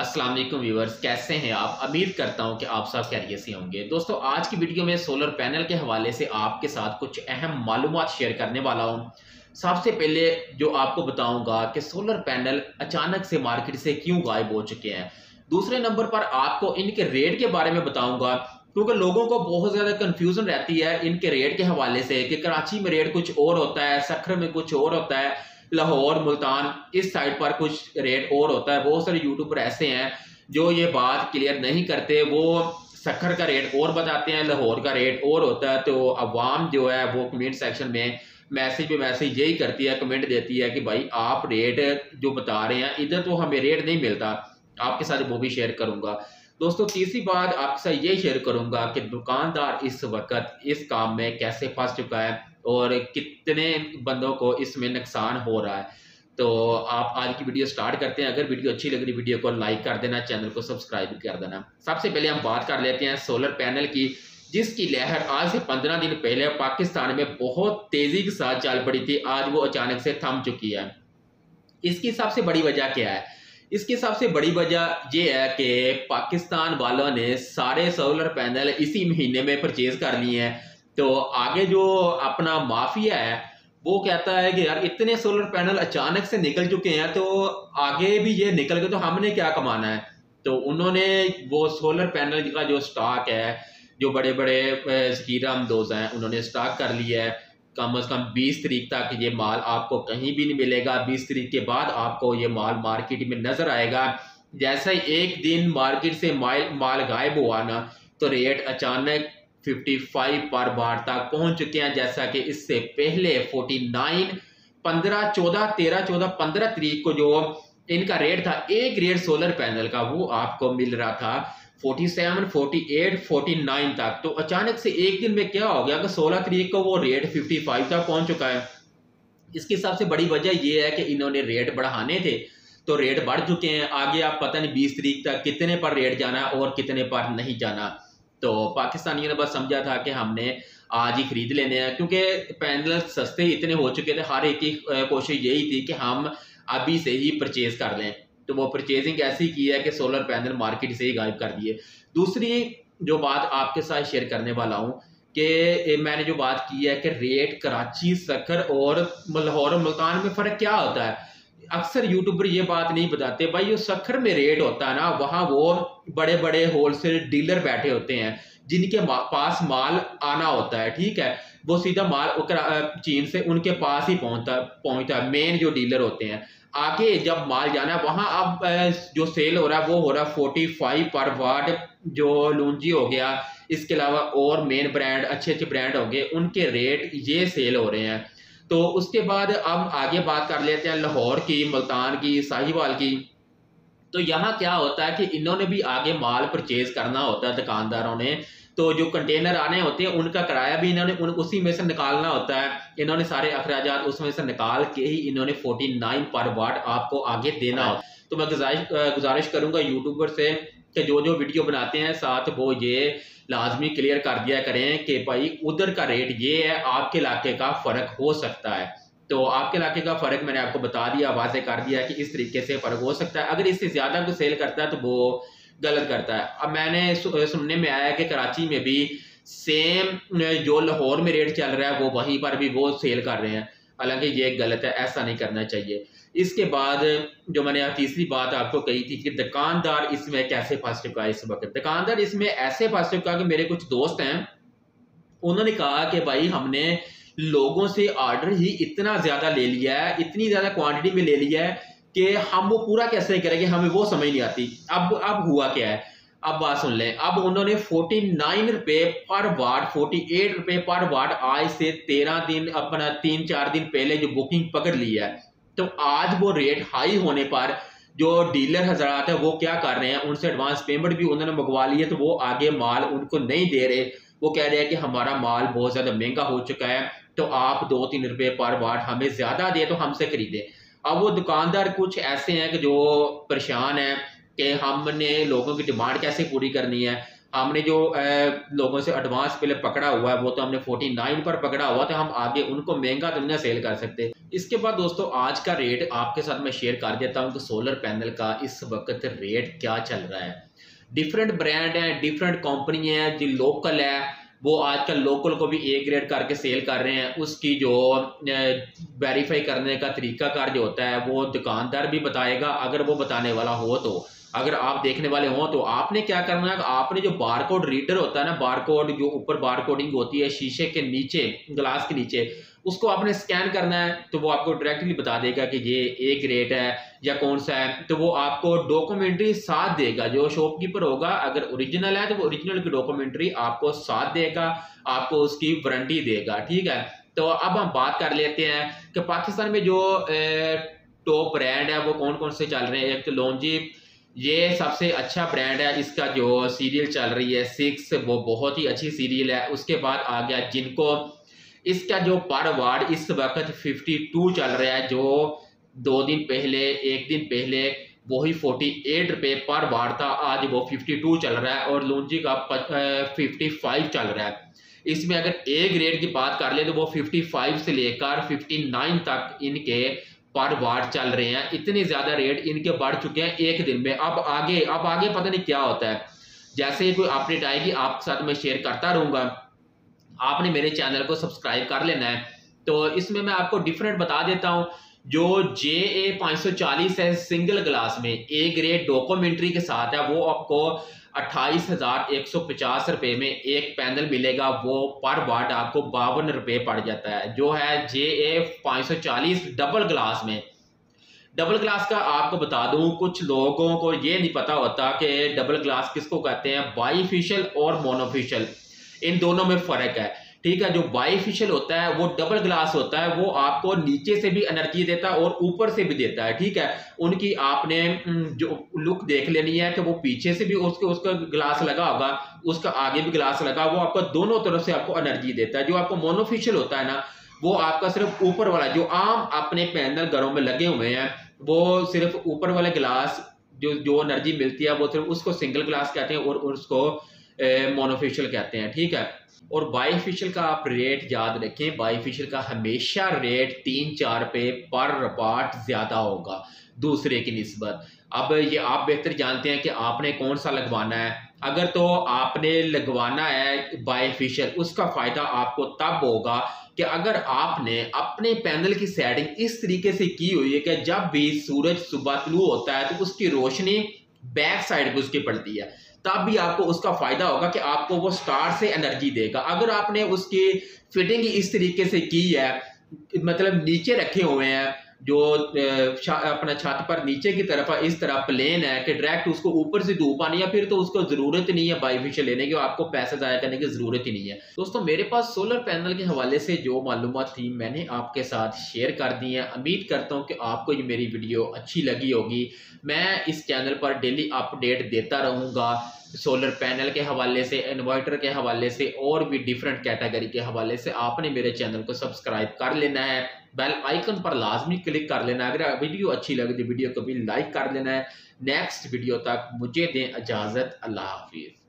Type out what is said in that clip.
वालेकुम व्यूवर्स कैसे हैं आप? उम्मीद करता हूँ कि आप सब खैरियत से होंगे। दोस्तों, आज की वीडियो में सोलर पैनल के हवाले से आपके साथ कुछ अहम मालूम शेयर करने वाला हूँ। सबसे पहले जो आपको बताऊँगा कि सोलर पैनल अचानक से मार्केट से क्यों गायब हो चुके हैं। दूसरे नंबर पर आपको इनके रेट के बारे में बताऊँगा, क्योंकि लोगों को बहुत ज़्यादा कन्फ्यूज़न रहती है इनके रेट के हवाले से कि कराची में रेट कुछ और होता है, सखर में कुछ और होता है। लाहौर, मुल्तान, इस साइड पर कुछ रेट और होता है। बहुत सारे यूट्यूबर ऐसे हैं जो ये बात क्लियर नहीं करते। वो सखर का रेट और बताते हैं, लाहौर का रेट और होता है। तो अवाम जो है, वो कमेंट सेक्शन में मैसेज पे मैसेज यही करती है कमेंट देती है कि भाई आप रेट जो बता रहे हैं, इधर तो हमें रेट नहीं मिलता। आपके साथ वो भी शेयर करूँगा। दोस्तों, तीसरी बात आपके साथ ये शेयर करूँगा कि दुकानदार इस वक्त इस काम में कैसे फंस चुका है। और कितने बंदों को इसमें नुकसान हो रहा है। तो आप आज की वीडियो स्टार्ट करते हैं। अगर वीडियो अच्छी लग रही वीडियो को लाइक कर देना, चैनल को सब्सक्राइब कर देना। सबसे पहले हम बात कर लेते हैं सोलर पैनल की, जिसकी लहर आज से पंद्रह दिन पहले पाकिस्तान में बहुत तेज़ी के साथ चल पड़ी थी। आज वो अचानक से थम चुकी है। इसकी सबसे बड़ी वजह क्या है? इसकी सबसे बड़ी वजह यह है कि पाकिस्तान वालों ने सारे सोलर पैनल इसी महीने में परचेज कर लिए हैं। तो आगे जो अपना माफिया है, वो कहता है कि यार, इतने सोलर पैनल अचानक से निकल चुके हैं तो आगे भी ये निकल गए तो हमने क्या कमाना है? तो उन्होंने वो सोलर पैनल का जो स्टॉक है, जो बड़े बड़े दोस्त हैं, उन्होंने स्टॉक कर लिया है। कम अज़ कम 20 तरीक तक ये माल आपको कहीं भी नहीं मिलेगा। 20 तरीक के बाद आपको ये माल मार्केट में नज़र आएगा। जैसा एक दिन मार्केट से माल माल गायब हुआ ना तो रेट अचानक 55 पर बार तक पहुँच चुके हैं। जैसा कि इससे पहले 49 15 14 13 14 15 तारीख को जो इनका रेट था एक ग्रेड सोलर पैनल का वो आपको मिल रहा था 47, 48, 49 तक। तो अचानक से एक दिन में क्या हो गया? कि 16 तारीख को वो रेट 55 तक पहुँच चुका है इसकी सबसे बड़ी वजह ये है कि इन्होंने रेट बढ़ाने थे तो रेट बढ़ चुके हैं। आगे आप पता नहीं बीस तरीक तक कितने पर रेट जाना और कितने पर नहीं जाना। तो पाकिस्तानियों ने बस समझा था कि हमने आज ही खरीद लेने हैं, क्योंकि पैनल सस्ते इतने हो चुके थे, हर एक की कोशिश यही थी कि हम अभी से ही परचेज कर लें। तो वो परचेजिंग ऐसी की है कि सोलर पैनल मार्केट से ही गायब कर दिए दूसरी जो बात आपके साथ शेयर करने वाला हूँ कि मैंने जो बात की है कि रेट कराची, सखर और लाहौर मुल्तान में फ़र्क क्या होता है? अक्सर यूट्यूबर ये बात नहीं बताते, भाई जो सखर में रेट होता है ना, वहाँ वो बड़े बड़े होलसेल डीलर बैठे होते हैं, जिनके पास माल आना होता है, ठीक है? वो सीधा माल चीन से उनके पास ही पहुँचता पहुँचता है मेन जो डीलर होते हैं। आगे जब माल जाना है, वहाँ अब जो सेल हो रहा है, वो हो रहा है फोर्टी फाइव पर वार्ड जो लूंजी हो गया, इसके अलावा और मेन ब्रांड अच्छे अच्छे ब्रांड हो गए, उनके रेट ये सेल हो रहे हैं। तो उसके बाद अब आगे बात कर लेते हैं लाहौर की, मुल्तान की, साहिवाल की। तो यहाँ क्या होता है कि इन्होंने भी आगे माल परचेज करना होता है दुकानदारों ने। तो जो कंटेनर आने होते हैं, उनका किराया भी इन्होंने, उन, उसी में से निकालना होता है। इन्होंने सारे अखराज उसमें से निकाल के ही इन्होंने फोर्टी नाइन पर वाट आपको आगे देना हो। तो मैं गुजारिश गुजारिश करूँगा यूट्यूबर से कि जो जो वीडियो बनाते हैं, साथ वो ये लाजमी क्लियर कर दिया करें कि भाई उधर का रेट ये है, आपके इलाके का फ़र्क हो सकता है। तो आपके इलाके का फ़र्क मैंने आपको बता दिया, वाजे कर दिया कि इस तरीके से फ़र्क हो सकता है। अगर इससे ज़्यादा कोई सेल करता है तो वो गलत करता है। अब मैंने सुनने में आया कि कराची में भी सेम जो लाहौर में रेट चल रहा है, वो वहीं पर भी वो सेल कर रहे हैं। हालाँकि ये गलत है, ऐसा नहीं करना चाहिए। इसके बाद जो मैंने यहाँ तीसरी बात आपको कही थी कि दुकानदार इसमें कैसे फंस चुका है इस वक्त। दुकानदार इसमें ऐसे फंस चुका कि मेरे कुछ दोस्त हैं, उन्होंने कहा कि भाई हमने लोगों से ऑर्डर ही इतना ज़्यादा ले लिया है, इतनी ज़्यादा क्वांटिटी में ले लिया है कि हम वो पूरा कैसे करेंगे हमें वो समझ नहीं आती। अब अब हुआ क्या है? अब बात सुन लें। अब उन्होंने फोर्टी नाइन रुपये पर वार्ड फोर्टी एट रुपये पर वार्ड आज से तेरह दिन, अपना तीन चार दिन पहले जो बुकिंग पकड़ ली है तो आज वो रेट हाई होने पर जो डीलर हजरात है, वो क्या कर रहे हैं? उनसे एडवांस पेमेंट भी उन्होंने मंगवा ली है तो वो आगे माल उनको नहीं दे रहे। वो कह रहे हैं कि हमारा माल बहुत ज़्यादा महँगा हो चुका है तो आप दो तीन रुपये पर वाट हमें ज़्यादा दे तो हमसे खरीदे। अब वो दुकानदार कुछ ऐसे हैं कि जो परेशान हैं कि हमने लोगों की डिमांड कैसे पूरी करनी है? हमने जो लोगों से एडवांस पहले पकड़ा हुआ है, वो तो हमने 49 पर पकड़ा हुआ तो हम आगे उनको महँगा तो सेल कर सकते। इसके बाद दोस्तों, आज का रेट आपके साथ मैं शेयर कर देता हूँ कि सोलर पैनल का इस वक्त रेट क्या चल रहा है। डिफरेंट ब्रांड हैं डिफरेंट कंपनी है, जो लोकल है, वो आजकल लोकल को भी ए ग्रेड करके सेल कर रहे हैं। उसकी जो वेरीफाई करने का तरीका कार जो होता है, वो दुकानदार भी बताएगा, अगर वो बताने वाला हो तो। अगर आप देखने वाले हों तो आपने क्या करना है, आपने जो बारकोड रीडर होता है ना बारकोड जो ऊपर बारकोडिंग होती है, शीशे के नीचे ग्लास के नीचे, उसको आपने स्कैन करना है तो वो आपको डायरेक्टली बता देगा कि ये एक रेट है या कौन सा है तो वो आपको डॉक्यूमेंट्री साथ देगा। जो शॉपकीपर होगा, अगर ओरिजिनल है तो वो ओरिजिनल की डॉक्यूमेंट्री आपको साथ देगा, आपको उसकी वारंटी देगा, ठीक है? तो अब हम बात कर लेते हैं कि पाकिस्तान में जो टॉप ब्रांड है, वो कौन कौन से चल रहे हैं? एक तो लॉन्जी ये सबसे अच्छा ब्रांड है। इसका जो सीरियल चल रही है सिक्स वो बहुत ही अच्छी सीरियल है। उसके बाद आ गया जिनको। इसका जो पर वार्ड इस वक्त 52 चल रहा है, जो दो दिन पहले, एक दिन पहले वही 48 रुपए पर वार्ड था। आज वो 52 चल रहा है और लूंजी का 55 चल रहा है। इसमें अगर ए ग्रेड की बात कर ले तो वो 55 से लेकर 59 तक इनके पर वार्ड चल रहे हैं। इतने ज़्यादा रेट इनके बढ़ चुके हैं एक दिन में। अब आगे अब आगे पता नहीं क्या होता है। जैसे ही कोई अपडेट आएगी आपके साथ मैं शेयर करता रहूँगा। आपने मेरे चैनल को सब्सक्राइब कर लेना है। तो इसमें मैं आपको डिफरेंट बता देता हूँ। जो जे ए पाँच है सिंगल ग्लास में ए ग्रेड डॉक्यूमेंट्री के साथ है, वो आपको अट्ठाईस हज़ार एक सौ पचास रुपए में एक पैनल मिलेगा, वो पर वाट आपको बावन रुपए पड़ जाता है। जो है जे ए पाँच सौ चालीस डबल ग्लास में। डबल ग्लास का आपको बता दूँ, कुछ लोगों को ये नहीं पता होता कि डबल ग्लास किसको कहते हैं, बाईफिशियल और मोनोफिशियल। इन दोनों में फ़र्क है। ठीक है, जो बाईफिशियल होता है, वो डबल ग्लास होता है, वो आपको नीचे से भी एनर्जी देता है और ऊपर से भी देता है, ठीक है? उनकी आपने जो लुक देख लेनी है कि वो पीछे से भी उसके, उसका ग्लास लगा होगा, उसका आगे भी ग्लास लगा, वो आपको दोनों तरफ़ से आपको एनर्जी देता है। जो आपको मोनोफिशियल होता है ना, वो आपका सिर्फ़ ऊपर वाला, जो आम अपने पैनल घरों में लगे हुए हैं, वो सिर्फ़ ऊपर वाले ग्लास जो जो एनर्जी मिलती है, वो सिर्फ़ उसको सिंगल ग्लास कहते हैं और उसको मोनोफिशियल कहते हैं, ठीक है? और बाईफिशियल का आप रेट याद रखें बाईफिशियल का हमेशा रेट तीन चार पे पर पार्ट ज़्यादा होगा, दूसरे की नस्बत। अब ये आप बेहतर जानते हैं कि आपने कौन सा लगवाना है। अगर तो आपने लगवाना है बाईफिशियल उसका फ़ायदा आपको तब होगा कि अगर आपने अपने पैनल की सेटिंग इस तरीके से की हुई है कि जब भी सूरज सुबह तलू होता है तो उसकी रोशनी बैक साइड पर उसकी पड़ती है। तब भी आपको उसका फ़ायदा होगा कि आपको वो स्टार से एनर्जी देगा। अगर आपने उसकी फिटिंग इस तरीके से की है मतलब नीचे रखे हुए हैं जो अपना छत पर नीचे की तरफ़ इस तरह प्लेन है कि डायरेक्ट उसको ऊपर से धूप आनी है, फिर तो उसको ज़रूरत ही नहीं है बाईफिशियल लेने की आपको पैसे ज़ाया करने की ज़रूरत ही नहीं है। दोस्तों, मेरे पास सोलर पैनल के हवाले से जो मालूम थी मैंने आपके साथ शेयर कर दी है। उम्मीद करता हूँ कि आपको ये मेरी वीडियो अच्छी लगी होगी। मैं इस चैनल पर डेली अपडेट देता रहूँगा सोलर पैनल के हवाले से इन्वर्टर के हवाले से और भी डिफरेंट कैटेगरी के हवाले से। आपने मेरे चैनल को सब्सक्राइब कर लेना है। बेल आइकन पर लाजमी क्लिक कर लेना है। अगर वीडियो अच्छी लगे तो वीडियो को भी लाइक कर लेना है। नेक्स्ट वीडियो तक मुझे दें इजाज़त। अल्लाह हाफिज़।